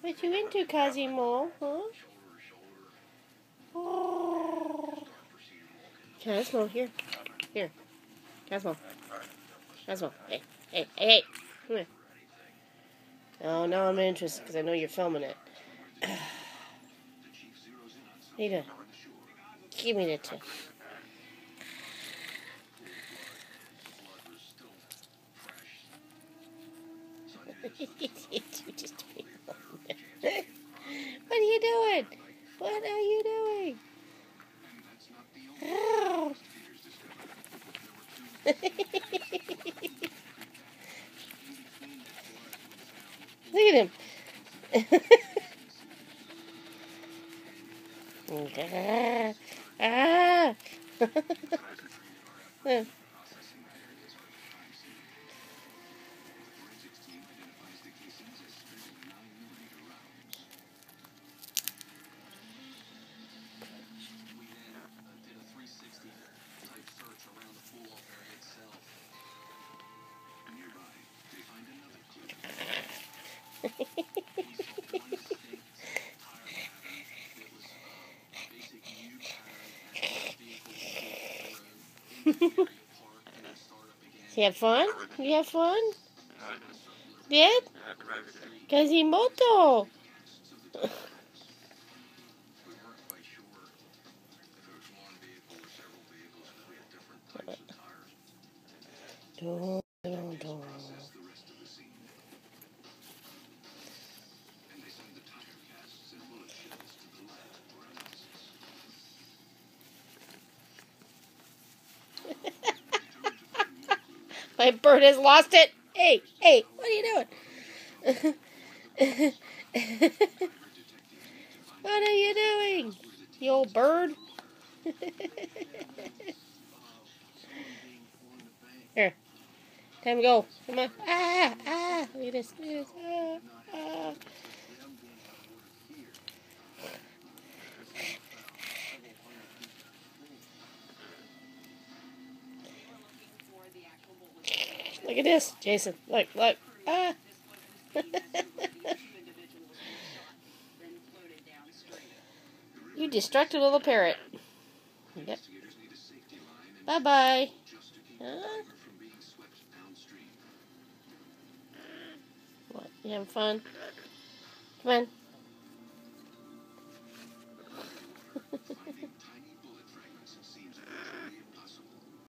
What you into, Kazimo? Huh? Oh. Casmo, here. Here. Casmo. Casmo. Hey, hey, hey, hey. Come here. Oh, now I'm interested because I know you're filming it. Nita, give me the tip. You just what are you doing? What are you doing? Look at him. ah. you have fun? You have fun? Did? Kazimoto! Don't, don't. My bird has lost it. Hey, hey, what are you doing? what are you doing, you old bird? Here, time to go. Come on. Ah, ah, look at this. Look at this. Ah, ah. Look at this, Jason. Look, look. Ah. you destructive little parrot. Yep. Bye bye. Huh? What? You having fun? Come on.